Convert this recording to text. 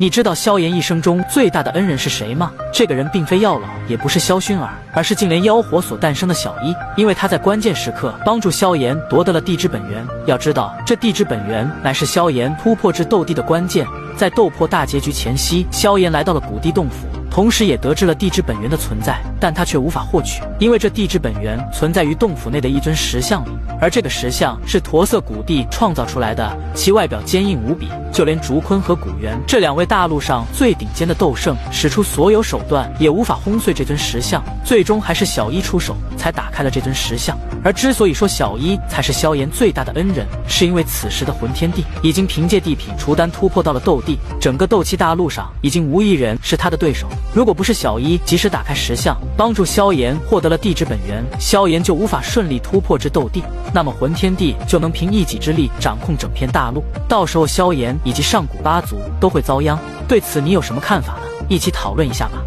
你知道萧炎一生中最大的恩人是谁吗？这个人并非药老，也不是萧薰儿，而是竟连妖火所诞生的小医，因为他在关键时刻帮助萧炎夺得了地之本源。要知道，这地之本源乃是萧炎突破至斗帝的关键。在斗破大结局前夕，萧炎来到了古地洞府。同时，也得知了地质本源的存在，但他却无法获取，因为这地质本源存在于洞府内的一尊石像里，而这个石像是驼色古帝创造出来的，其外表坚硬无比，就连竹坤和古元这两位大陆上最顶尖的斗圣，使出所有手段也无法轰碎这尊石像，最终还是小一出手才打开了这尊石像。而之所以说小一才是萧炎最大的恩人，是因为此时的魂天帝已经凭借地品除丹突破到了斗帝，整个斗气大陆上已经无一人是他的对手。如果不是小一及时打开石像，帮助萧炎获得了地之本源，萧炎就无法顺利突破至斗帝，那么魂天帝就能凭一己之力掌控整片大陆，到时候萧炎以及上古八族都会遭殃。对此你有什么看法呢？一起讨论一下吧。